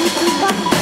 Thank you.